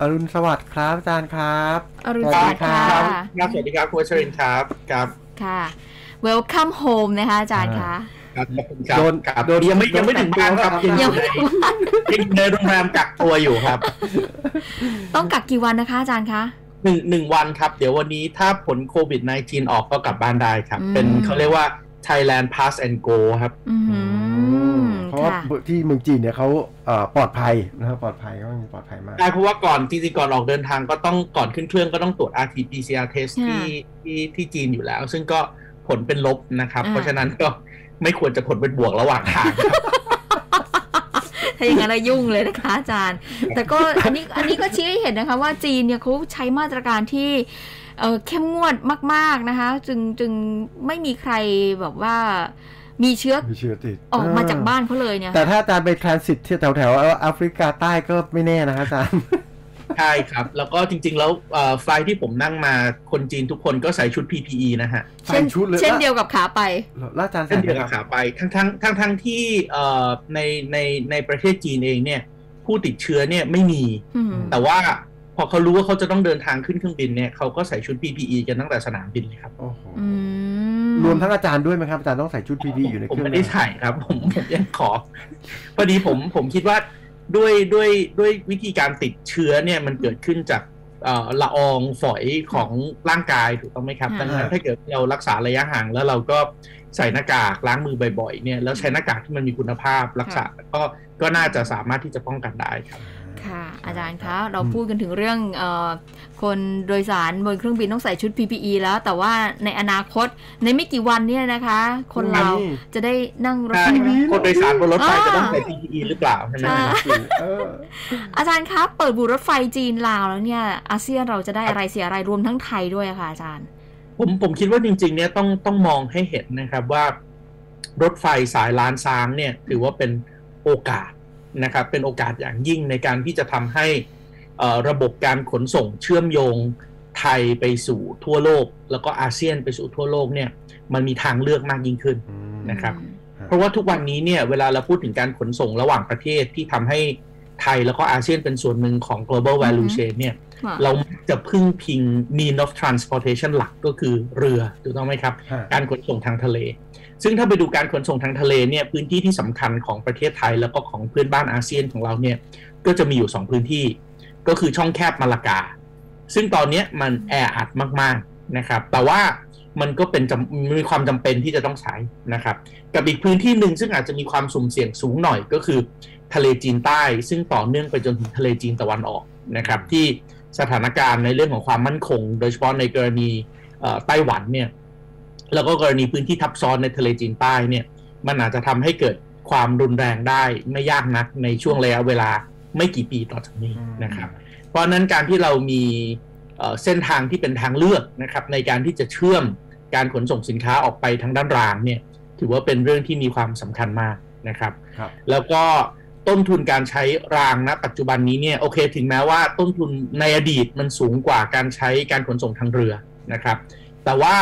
อรุณสวัสดิ์ครับอาจารย์ครับ อรุณสวัสดิ์ค่ะครับครับสวัสดีครับคุณวัชรินทร์ครับครับค่ะ Welcome home นะคะอาจารย์คะครับขอบคุณครับโดนครับโดนยังไม่ยังไม่ถึงบ้านครับโดนยังยัองยู่ไม่ในยังอยู่ในโรงแรมกักตัวอยู่ครับ ต้องกักกี่วันนะคะอาจารย์คะหนึ่งหนึ่งวันครับ เดี๋ยววันนี้ถ้าผลโควิด -19 ออกก็กลับบ้านได้ครับอืมเป็นเขาเรียกว่า Thailand Pass and Go ครับอือหือเพราะว่าค่ะที่เมืองจีนเนี่ยเขาเอ่อปลอดภัยนะครับปลอดภัยก็มีปลอดภัยมากใช่เพราะว่าก่อนจริงๆก่อนออกเดินทางก็ต้องก่อนขึ้นเครื่องก็ต้องตรวจ rt pcr test ค่ะที่ที่ที่จีนอยู่แล้ว ซึ่งก็ผลเป็นลบนะครับอ่าเพราะฉะนั้นก็ไม่ควรจะผลเป็นบวกระหว่างทางครับถ้าอย่างนั้นเรายุ่งเลยนะคะอาจารย์ แต่ก็อันนี้อันนี้ก็ชี้ให้เห็นนะคะ ว่าจีนเนี่ยเขาใช้มาตรการที่ เอ่อเข้มงวดมาก ๆนะคะ จึงจึงไม่มีใครแบบว่ามีเชื้อมีเชื้อติดออกมาจากบ้านเขาเลยเนี่ยแต่ถ้าอาจารย์ไปทรานสิตที่แถวแถวๆแอฟริกาใต้ก็ไม่แน่นะอาจารย์ใช่ครับ แล้วก็จริง ๆ แล้วเอ่อไฟล์ที่ผมนั่งมาคนจีนทุกคนก็ใส่ชุด PPE นะฮะใส่ชุดเลยเช่นเดียวกับขาไปแล้วอาจารย์เช่นใส่เดียวไหมกับครัขาบไป ทั้งทั้งทั้งทั้งที่เอ่อในในในประเทศจีนเองเนี่ย ผู้ติดเชื้อเนี่ยไม่มีอืมแต่ว่า พอเขารู้ว่าเขาจะต้องเดินทางขึ้นเครื่องบินเนี่ยเขาก็ใส่ชุด PPE กันตั้งแต่สนามบินเลยครับโอ้โหอืมรวมทั้งอาจารย์ด้วยไหมครับอาจารย์ต้องใส่ชุดพีพีอยู่ในเคผมรื่องไม่ได้ใส่ครับ ผมผมยังขอพอดีผมผมคิดว่าด้วยด้วยด้วยวิธีการติดเชื้อเนี่ยมันเกิดขึ้นจากเอ่อละอองฝอยของร่างกายถูกต้องไหมครับอ่าดังนั้นถ้าเกิดเรารักษาระยะห่างแล้วเราก็ใส่หน้ากากล้างมือบ่อยๆเนี่ยแล้วใช้หน้ากากที่มันมีคุณภาพรักษาก็ก็น่าจะสามารถที่จะป้องกันได้ครับ ค่ะ อาจารย์คะเราพูดกันถึงเรื่องเออคนโดยสารบนเครื่องบินต้องใส่ชุด PPE แล้ว แต่ว่าในอนาคตในไม่กี่วันเนี่ยนะคะ คนเราจะได้นั่งรถไฟใช่แล้วคนโดยสารบนรถไฟอ่าจะต้องใส่ PPE หรือเปล่าใช่ไหมใช่เอออาจารย์คะเปิดบูธรถไฟจีนลาวแล้วเนี่ยอาเซียนเราจะได้อะไรเสียอะไรรวมทั้งไทยด้วยอะค่ะอาจารย์ผมผมคิดว่าจริง ๆ เนี่ยต้องต้องมองให้เห็นนะครับว่ารถไฟสายล้านซางเนี่ยถือว่าเป็นโอกาส นะครับเป็นโอกาสอย่างยิ่งในการที่จะทำให้เอ่อระบบการขนส่งเชื่อมโยงไทยไปสู่ทั่วโลก แล้วก็อาเซียนไปสู่ทั่วโลกเนี่ยมันมีทางเลือกมากยิ่งขึ้นนะครับ เพราะว่าทุกวันนี้เนี่ยเวลาเราพูดถึงการขนส่งระหว่างประเทศที่ทำให้ ไทยแล้วก็อาเซียนเป็นส่วนหนึ่งของ global value chain เนี่ยค่ะเราจะพึ่งพิง mean of transportation หลักก็คือเรือถูกต้องไหมครับฮะการขนส่งทางทะเล ซึ่งถ้าไปดูการขนส่งทางทะเลเนี่ยพื้นที่ที่สำคัญของประเทศไทยแล้วก็ของเพื่อนบ้านอาเซียนของเราเนี่ยก็จะมีอยู่ 2 พื้นที่ ก็คือช่องแคบมาลากา ซึ่งตอนเนี้ยมันแออัดมากๆนะครับ แต่ว่า มันก็เป็นมีความจำเป็นที่จะต้องใช้นะครับ กับอีกพื้นที่หนึ่งซึ่งอาจจะมีความสุ่มเสี่ยงสูงหน่อยก็คือ ทะเลจีนใต้ ซึ่งต่อเนื่องไปจนถึงทะเลจีนตะวันออกนะครับ ที่สถานการณ์ในเรื่องของความมั่นคง โดยเฉพาะในกรณีไต้หวันเนี่ยแล้วก็กรณีพื้นที่ทับซ้อนในทะเลจีนใต้เนี่ยมันอาจจะทำให้เกิดความรุนแรงได้ไม่ยากนักในช่วงระยะเวลาไม่กี่ปีต่อจากนี้นะครับ เพราะนั้นการที่เรามีเส้นทางที่เป็นทางเลือกนะครับ ในการที่จะเชื่อม การขนส่งสินค้าออกไปทางด้านรางเนี่ยถือว่าเป็นเรื่องที่มีความสำคัญมากนะครับครับแล้วก็ต้นทุนการใช้รางณปัจจุบันนี้เนี่ยโอเค ถึงแม้ว่าต้นทุนในอดีตมันสูงกว่าการใช้การขนส่งทางเรือนะครับ แต่ว่า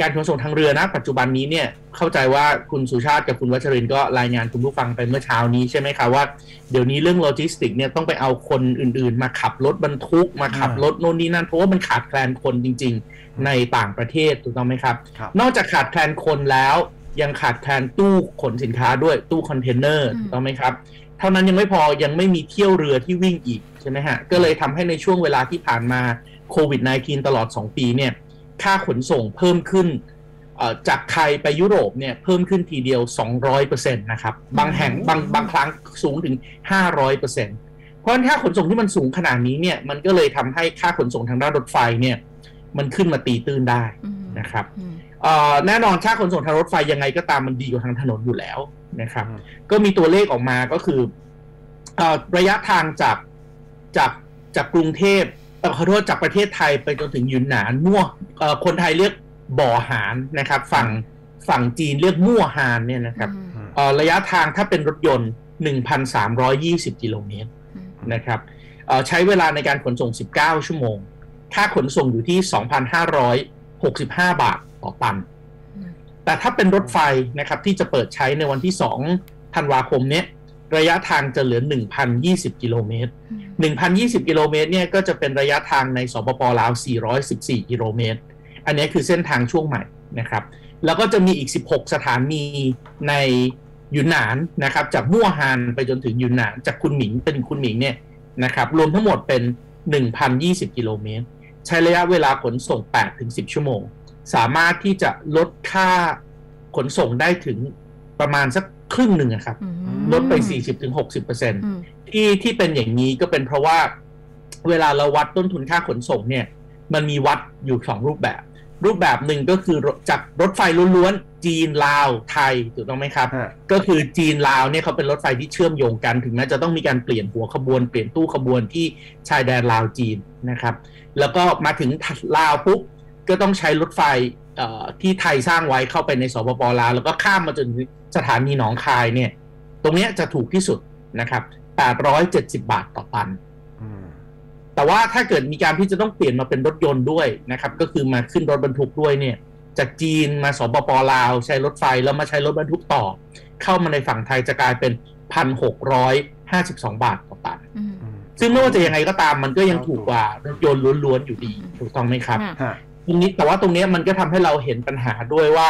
การขนส่งทางเรือนะ ปัจจุบันนี้เนี่ยเข้าใจว่าคุณสุชาติกับคุณวัชรินทร์ก็รายงานคุณผู้ฟังไปเมื่อเช้านี้ใช่ไหมครับว่าเดี๋ยวนี้เรื่องโลจิสติกเนี่ยต้องไปเอาคนอื่นๆ มาขับรถบรรทุก มาขับรถโน่นนี่นั่นเพราะว่ามันขาดแคลนคนจริง ๆ ในต่างประเทศถูกต้องไหมครับครับ นอกจากขาดแคลนคนแล้วยังขาดแคลนตู้ขนสินค้าด้วยตู้คอนเทนเนอร์อืมถูกต้องไหมครับ เท่านั้นยังไม่พอยังไม่มีเที่ยวเรือที่วิ่งอีกใช่ไหมฮะ ก็เลยทำให้ในช่วงเวลาที่ผ่านมาโควิด -19 ตลอด 2 ปีเนี่ยค่าขนส่งเพิ่มขึ้นเอ่อจากไทยไปยุโรปเนี่ยเพิ่มขึ้นทีเดียว 200%นะครับ บางแห่งบางบางครั้งสูงถึง 500%เพราะฉะนั้นค่าขนส่งที่มันสูงขนาดนี้เนี่ยมันก็เลยทำให้ค่าขนส่งทางด้านรถไฟเนี่ย มันขึ้นมาตีตื้นได้อืมนะครับอืมเอ่อแน่นอนค่าขนส่งทางรถไฟยังไงก็ตามมันดีกว่าทางถนนอยู่แล้วนะครับอืมก็มีตัวเลขออกมาก็คือเอ่อระยะทางจากจากจากกรุงเทพเอ่อขอโทษจากประเทศไทยไปจนถึงยุนหนานมั่วเอ่อคนไทยเรียกบ่อหานนะครับ ฝั่งฝั่งจีนเรียกมั่วหานเนี่ยนะครับอืมเอ่อระยะทางถ้าเป็นรถยนต์ 1,320 กิโลเมตรอืมนะครับเอ่อใช้เวลาในการขนส่ง 19 ชั่วโมง ค่าขนส่งอยู่ที่ 2,565 บาทต่อตันอืมแต่ถ้าเป็นรถไฟนะครับที่จะเปิดใช้ในวันที่ 2 ธันวาคมเนี้ยระยะทางจะเหลือ 1,020 กิโลเมตรอืม1,020 กิโลเมตรเนี่ยก็จะเป็นระยะทางในสปปลาว 414 กิโลเมตร อันนี้คือเส้นทางช่วงใหม่นะครับ แล้วก็จะมีอีก 16 สถานีในยุนนานนะครับ จากมั่วฮานไปจนถึงยุนนาน จากคุณหมิงเป็นคุณหมิงเนี่ยนะครับ รวมทั้งหมดเป็น 1,020 กิโลเมตร ใช้ระยะเวลาขนส่ง 8-10 ชั่วโมง สามารถที่จะลดค่าขนส่งได้ถึงประมาณสักครึ่งหนึ่งอะครับอืมลดไป 40-60%เอืมที่ที่เป็นอย่างนี้ก็เป็นเพราะว่าเวลาเราวัดต้นทุนค่าขนส่งเนี่ย มันมีวัดอยู่สองรูปแบบ รูปแบบหนึ่งก็คือจากรถไฟล้วนๆ จีนลาวไทยถูกต้องไหมครับฮะก็คือจีนลาวเนี่ยเขาเป็นรถไฟที่เชื่อมโยงกันถึงแม้จะต้องมีการเปลี่ยนหัวขบวนเปลี่ยนตู้ขบวนที่ชายแดนลาวจีนนะครับ แล้วก็มาถึงลาวปุ๊บก็ต้องใช้รถไฟเอ่อที่ไทยสร้างไว้เข้าไปในสปปลาวแล้วก็ข้ามมาจนถึงสถานีหนองคายเนี่ย ตรงเนี้ยจะถูกที่สุดนะครับ870 บาทต่อตันอืมแต่ว่าถ้าเกิดมีการที่จะต้องเปลี่ยนมาเป็นรถยนต์ด้วยนะครับ ก็คือมาขึ้นรถบรรทุกด้วยเนี่ย จากจีนมาสปปลาว ใช้รถไฟแล้วมาใช้รถบรรทุกต่อ เข้ามาในฝั่งไทยจะกลายเป็น1,652บาทต่อตันอืมอืมซึ่งไม่ว่าจะยังไงก็ตามมันก็ยังถูกกว่ารถยนต์ล้วนๆอยู่ดีถูกต้องไหมครับค่ะฮะตรงนี้แต่ว่าตรงเนี้ยมันก็ทำให้เราเห็นปัญหาด้วยว่า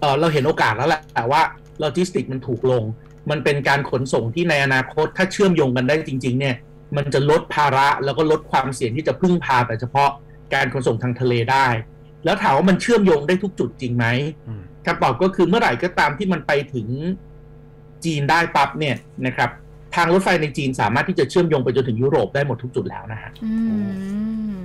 เออเราเห็นโอกาสแล้วแหละแต่ว่าโลจิสติกมันถูกลง มันเป็นการขนส่งที่ในอนาคตถ้าเชื่อมโยงกันได้จริง ๆ เนี่ย มันจะลดภาระแล้วก็ลดความเสี่ยงที่จะพึ่งพาแต่เฉพาะการขนส่งทางทะเลได้ แล้วถามว่ามันเชื่อมโยงได้ทุกจุดจริงไหมอืมคำตอบก็คือเมื่อไหร่ก็ตามที่มันไปถึงจีนได้ปั๊บเนี่ยนะครับ ทางรถไฟในจีนสามารถที่จะเชื่อมโยงไปจนถึงยุโรปได้หมดทุกจุดแล้วนะฮะอืม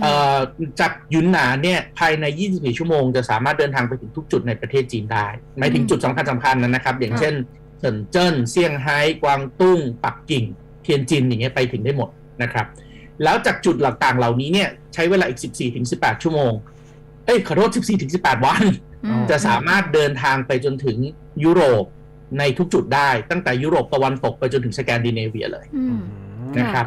เอ่อจากยุนหนานเนี่ยภายใน 24 ชั่วโมงจะสามารถเดินทางไปถึงทุกจุดในประเทศจีนได้หมายถึงจุดสำคัญสำคัญนั้นนะครับ อย่างเช่นเซินเจิ้นเซี่ยงไฮ้กวางตุ้ง ปักกิ่ง เทียนจินอย่างเงี้ยไปถึงได้หมดนะครับ แล้วจากจุดหลักต่างเหล่านี้เนี่ยใช้เวลาอีก 14-18 ชั่วโมง เอ้ยขอโทษ 14-18 วันอืมจะสามารถเดินทางไปจนถึงยุโรปในทุกจุดได้ตั้งแต่ยุโรปตะวันตกไปจนถึงสแกนดิเนเวียเลยอือืมมนะครับ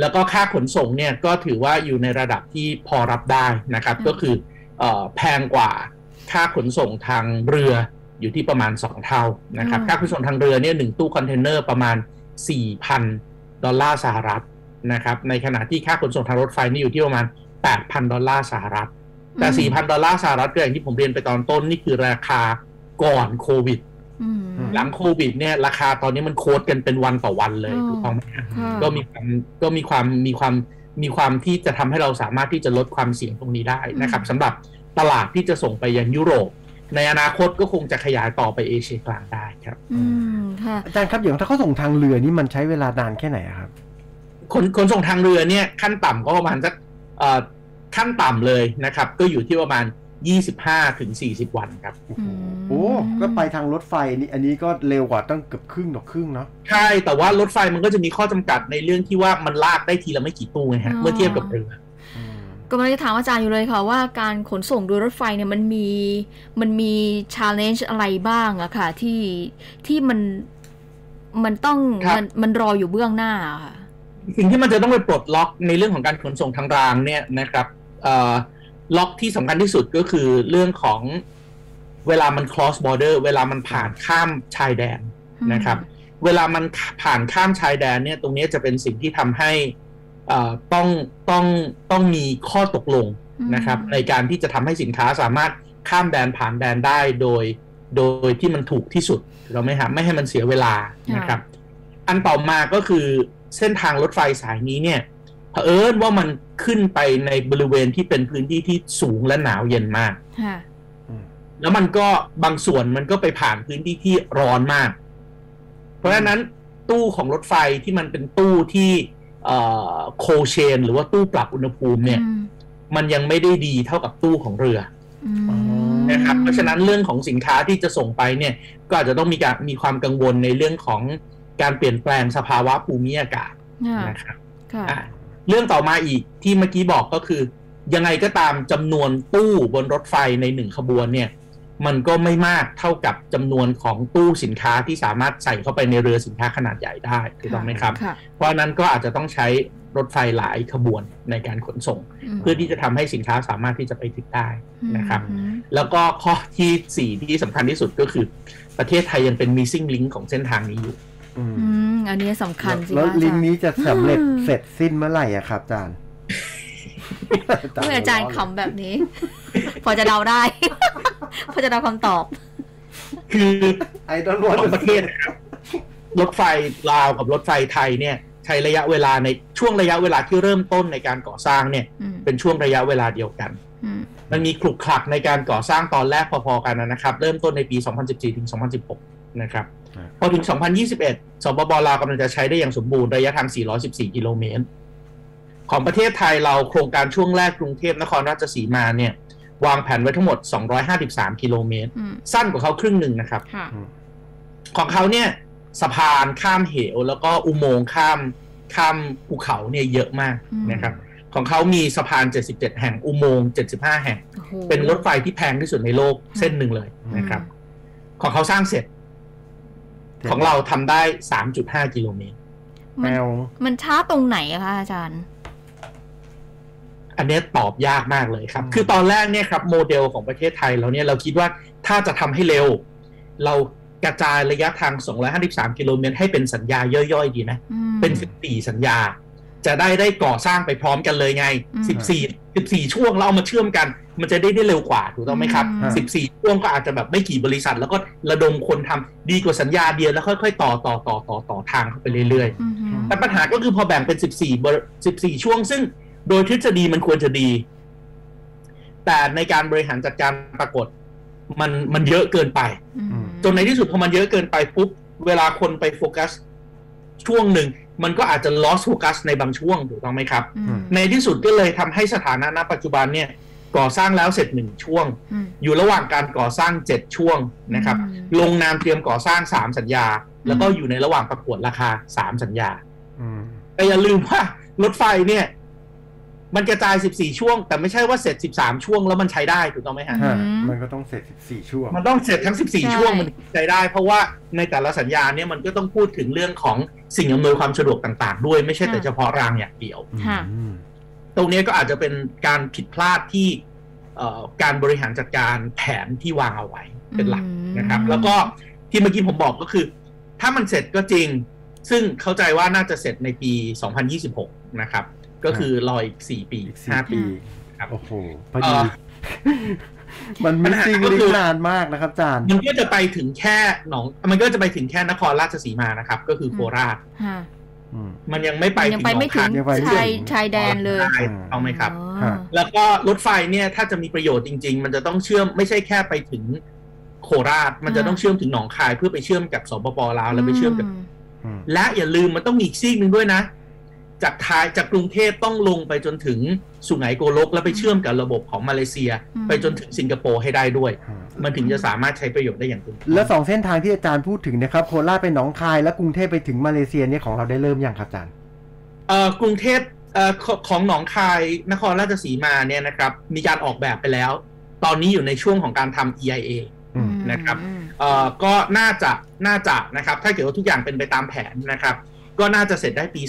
แล้วก็ค่าขนส่งเนี่ยก็ถือว่าอยู่ในระดับที่พอรับได้นะครับอืมก็คือเออแพงกว่าค่าขนส่งทางเรืออยู่ที่ประมาณ 2 เท่านะครับ ค่าขนส่งทางเรือเนี่ยหนึ่งตู้คอนเทนเนอร์ประมาณ 4,000 ดอลลาร์สหรัฐนะครับ ในขณะที่ค่าขนส่งทางรถไฟนี่อยู่ที่ประมาณ 8,000 ดอลลาร์สหรัฐ แต่ 4,000 ดอลลาร์สหรัฐก็อย่างที่ผมเรียนไปตอนต้นนี่คือราคาก่อนโควิดอืมหลังโควิด เนี่ย ราคาตอนนี้มัน quote กันเป็นวันต่อวันเลยอ๋อถูกต้องไหมฮะค่ะก็มีความก็มีความมีความมีความที่จะทำให้เราสามารถที่จะลดความเสี่ยงตรงนี้ได้นะครับสำหรับตลาดที่จะส่งไปยังยุโรป ในอนาคตก็คงจะขยายต่อไปเอเชียกลางได้ครับอืมค่ะอาจารย์ครับอย่างถ้าเขาส่งทางเรือนี่มันใช้เวลานานแค่ไหนอะครับ คนคนส่งทางเรือเนี่ยขั้นต่ำก็ประมาณสักเอ่อ ขั้นต่ำเลยนะครับ ก็อยู่ที่ประมาณ 25ถึง40 วันครับโอ้โหอืมโอ้ก็ไปทางรถไฟนี่อันนี้ก็เร็วกว่าตั้งเกือบครึ่งต่อครึ่งเนาะใช่แต่ว่ารถไฟมันก็จะมีข้อจำกัดในเรื่องที่ว่ามันลากได้ทีละไม่กี่ตู้ไงฮะอ๋อเมื่อเทียบกับเรืออืมกำลังจะถามอาจารย์อยู่เลยค่ะว่าการขนส่งโดยรถไฟเนี่ยมันมีมันมี challenge อะไรบ้างอะค่ะ ที่ที่มันมันต้องครับมันมันรออยู่เบื้องหน้าอะค่ะสิ่งที่มันจะต้องไปปลดล็อกในเรื่องของการขนส่งทางรางเนี่ยนะครับเอ่อ ล็อกที่สำคัญที่สุดก็คือเรื่องของเวลามัน cross border เวลามันผ่านข้ามชายแดนนะครับ เวลามันผ่านข้ามชายแดนเนี่ย ตรงนี้จะเป็นสิ่งที่ทำให้เอ่อต้องต้องต้องมีข้อตกลงอืมนะครับ ในการที่จะทำให้สินค้าสามารถข้ามแดนผ่านแดนได้โดย โดยที่มันถูกที่สุด เราไม่ฮะไม่ให้มันเสียเวลานะครับ อันต่อมาก็คือเส้นทางรถไฟสายนี้เนี่ย เผอิญว่ามันขึ้นไปในบริเวณที่เป็นพื้นที่ที่สูงและหนาวเย็นมากค่ะอืมแล้วมันก็บางส่วนมันก็ไปผ่านพื้นที่ที่ร้อนมาก เพราะฉะนั้นตู้ของรถไฟที่มันเป็นตู้ที่โคเชน หรือว่าตู้ปรับอุณหภูมิเนี่ยอืมมันยังไม่ได้ดีเท่ากับตู้ของเรืออืมนะครับ เพราะฉะนั้นเรื่องของสินค้าที่จะส่งไปเนี่ย ก็อาจจะต้องมีการมีความกังวลในเรื่องของการเปลี่ยนแปลงสภาวะภูมิอากาศค่ะนะครับค่ะอะ เรื่องต่อมาอีกที่เมื่อกี้บอกก็คือ ยังไงก็ตามจำนวนตู้บนรถไฟในหนึ่งขบวนเนี่ย มันก็ไม่มากเท่ากับจำนวนของตู้สินค้าที่สามารถใส่เข้าไปในเรือสินค้าขนาดใหญ่ได้ถูกต้องไหมครับค่ะเพราะฉะนั้นก็อาจจะต้องใช้รถไฟหลายขบวนในการขนส่งมเพื่อที่จะทำให้สินค้าสามารถที่จะไปถึงได้นะครับอืมแล้วก็ข้อที่สี่ที่สำคัญที่สุดก็คือ ประเทศไทยยังเป็น missing link ของเส้นทางนี้อยู่ อืมอืมอันนี้สำคัญสิแล้วคะอาลิจางรก์ย์นี้จะสำเร็จอืมเสร็จสิ้นเมื่อไหร่อะครับอาจารย์เมื่ออาจารย์ขำแบบนี้ พอจะเดาได้ พอจะเดาคำตอบ คือไอ้ต้องรู้สองประเทศนะครับรถไฟลาวกับรถไฟไทยเนี่ย ใช้ระยะเวลาในช่วงระยะเวลาที่เริ่มต้นในการก่อสร้างเนี่ยอืมเป็นช่วงระยะเวลาเดียวกันอืมมันมีคลุกคลักในการก่อสร้างตอนแรกพอๆกันนะครับ เริ่มต้นในปี 2014 ถึง 2016 นะครับ พอถึง 2021 สปปลาวกำลังจะใช้ได้อย่างสมบูรณ์ระยะทาง 414 กิโลเมตร ของประเทศไทยเราโครงการช่วงแรกกรุงเทพนครราชสีมาเนี่ย วางแผนไว้ทั้งหมด 253 กิโลเมตรอืมสั้นกว่าเขาครึ่งหนึ่งนะครับค่ะของเขาเนี่ยสะพานข้ามเหว แล้วก็อุโมงค์ข้ามข้ามภูเขาเนี่ยเยอะมากอืมนะครับ ของเขามีสะพาน 77 แห่งอุโมงค์ 75 แห่งโอ้โหเป็นรถไฟที่แพงที่สุดในโลกเส้นหนึ่งเลยนะครับ ของเขาสร้างเสร็จ ของเราทำได้3.5กิโลเมตรแมมันวมันช้าตรงไหนอะคะอาจารย์ อันเนี้ยตอบยากมากเลยครับ คือตอนแรกเนี่ยครับโมเดลของประเทศไทยเราเนี่ยเราคิดว่าถ้าจะทำให้เร็ว เรากระจายระยะทาง 253 กิโลเมตรให้เป็นสัญญาย่อยๆ ดีไหมอืมเป็น 14 สัญญา จะได้ได้ก่อสร้างไปพร้อมกันเลยไงอืม14 14 ช่วงเราเอามาเชื่อมกัน มันจะได้ได้เร็วกว่าถูกต้องไหมครับอืม14 ช่วงก็อาจจะแบบไม่กี่บริษัท แล้วก็ระดมคนทำดีกว่าสัญญาเดียวแล้วค่อยๆ ต่อต่อต่อต่อต่อทางเข้าไปเรื่อยๆอืมอืมแต่ปัญหาก็คือพอแบ่งเป็น 14เบอร์14 ช่วง ซึ่งโดยทฤษฎีมันควรจะดี แต่ในการบริหารจัดการปรากฏมันมันเยอะเกินไปอืมจนในที่สุดพอมันเยอะเกินไปปุ๊บเวลาคนไปโฟกัส ช่วงหนึ่งมันก็อาจจะ lost focus ในบางช่วงถูกต้องไหมครับอืมในที่สุดก็เลยทำให้สถานะณปัจจุบันเนี่ยก่อสร้างแล้วเสร็จหนึ่งช่วงอืมอยู่ระหว่างการก่อสร้างเจ็ดช่วงนะครับอืมลงนามเตรียมก่อสร้างสามสัญญา แล้วก็อืมอยู่ในระหว่างประกวดราคาสามสัญญาอืมแต่อย่าลืมว่ารถไฟเนี่ย มันกระจาย 14 ช่วง แต่ไม่ใช่ว่าเสร็จ 13 ช่วงแล้วมันใช้ได้ถูกต้องไหมฮะฮะอืมมันก็ต้องเสร็จ 14 ช่วง มันต้องเสร็จทั้งใช่14 ช่วงมันถึงใช้ได้ เพราะว่าในแต่ละสัญญาเนี่ยมันก็ต้องพูดถึงเรื่องของสิ่งอำนวยความสะดวกต่าง ๆ ด้วยไม่ใช่แต่เฉพาะรางอย่างเดียวค่ะอืมตรงนี้ก็อาจจะเป็นการผิดพลาดที่เอ่อการบริหารจัดการแผนที่วางเอาไว้เป็นหลักอืมนะครับ แล้วก็ที่เมื่อกี้ผมบอกก็คือ ถ้ามันเสร็จก็จริง ซึ่งเข้าใจว่าน่าจะเสร็จในปี 2026 นะครับ ก็คือรออีก4ปีอีกห้า4ปีปีครับโอ้โหพอดีเอ่อมันมิปัญหาซิ่งก็ลิคืองนานมากนะครับอาจารย์มันก็จะไปถึงแค่หนอง มันก็จะไปถึงแค่นครราชสีมานะครับ ก็คือโคราชค่ะอืมมันยังไม่ไปมันยังไปไม่ถึงหนอยังไปไม่ถึงชายชายแดนเลยคายเอาไหมครับอ๋อฮะแล้วก็รถไฟเนี่ยถ้าจะมีประโยชน์จริง ๆ มันจะต้องเชื่อมไม่ใช่แค่ไปถึงโคราช มันจะต้องเชื่อมถึงหนองคายเพื่อไปเชื่อมกับสปปลาวแล้วไปเชื่อมกับอืมและอย่าลืมมันต้องมีอีกซีกหนึ่งด้วยนะ จากไทยจากกรุงเทพต้องลงไปจนถึงสุไหงโกลก แล้วไปเชื่อมกับระบบของมาเลเซียอืมไปจนถึงสิงคโปร์ให้ได้ด้วยฮะมันถึงจะสามารถใช้ประโยชน์ได้อย่างเต็มที่แล้วสองเส้นทางที่อาจารย์พูดถึงนะครับโคราชไปหนองคาย และกรุงเทพไปถึงมาเลเซียเนี่ยของเราได้เริ่มยังครับอาจารย์เอ่อกรุงเทพเอ่อขของหนองคายนครราชสีมาเนี่ยนะครับมีการออกแบบไปแล้ว ตอนนี้อยู่ในช่วงของการทำ EIA อืมนะครับอืมเอ่อก็น่าจะน่าจะนะครับถ้าเกิดว่าทุกอย่างเป็นไปตามแผนนะครับ ก็น่าจะเสร็จได้ปี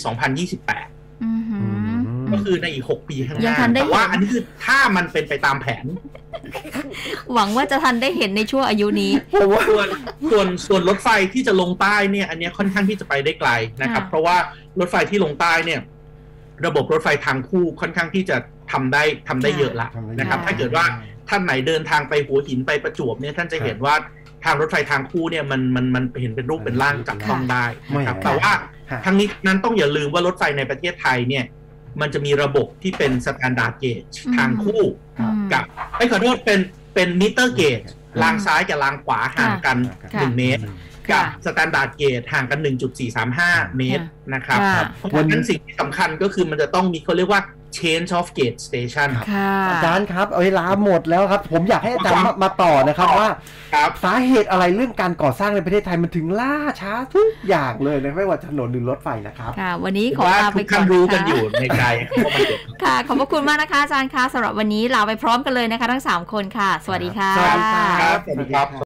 2028อืมอืมก็คือในอีก 6 ปีข้างหยังน้าทันได้แต่ว่าเห็นอันนี้คือถ้ามันเป็นไปตามแผน หวังว่าจะทันได้เห็นในช่วงอายุนี้ผมว่าส่วนส่วนส่วนรถไฟที่จะลงใต้เนี่ย อันเนี้ยค่อนข้างที่จะไปได้ไกลนะครับค่ะเพราะว่ารถไฟที่ลงใต้เนี่ย ระบบรถไฟทางคู่ค่อนข้างที่จะทำได้ทำได้เยอะละทำได้นะครับเยอะถ้าเกิดว่าท่านไหนเดินทางไปหัวหินไปประจวบเนี่ยท่านจะเห็นว่าทางรถไฟทางคู่เนี่ยมันมันมันเห็นเป็นรูปเป็นร่างจับต้องได้นะครับไม่แต่ว่าฮะ ทั้งนี้นั้นต้องอย่าลืมว่ารถไฟในประเทศไทยเนี่ยมันจะมีระบบที่เป็น standard gauge อืมทางคู่ครับกับเอ้ยขอโทษเป็นเป็น meter gauge รางซ้ายกับรางขวาห่างกันค่ะ1เมตรค่ะกับ standard gauge ห่างกัน 1.435 เมตรนะครับค่ะเพราะฉะนั้นสิ่งที่สำคัญก็คือมันจะต้องมีเขาเรียกว่า change of gate station ค่ะอาจารย์ครับเอาเวลาหมดแล้วครับ ผมอยากให้อาจารย์มามาต่อนะครับว่าครับสาเหตุอะไรเรื่องการก่อสร้างในประเทศไทยมันถึงล่าช้าทุกอย่างเลยนะไม่ว่าถนนหรือรถไฟนะครับค่ะ วันนี้ขอว่าลาไปทุกก่ท่าอนนรู้กันค่ะอยู่ในใจว่ามันเกิดค่ะขอบพระคุณมากนะคะอาจารย์คะสำหรับวันนี้ลาไปพร้อมกันเลยนะคะ ทั้ง 3 คนค่ะ สวัสดีค่ะสวัสดีครับครับสวัสดีครับ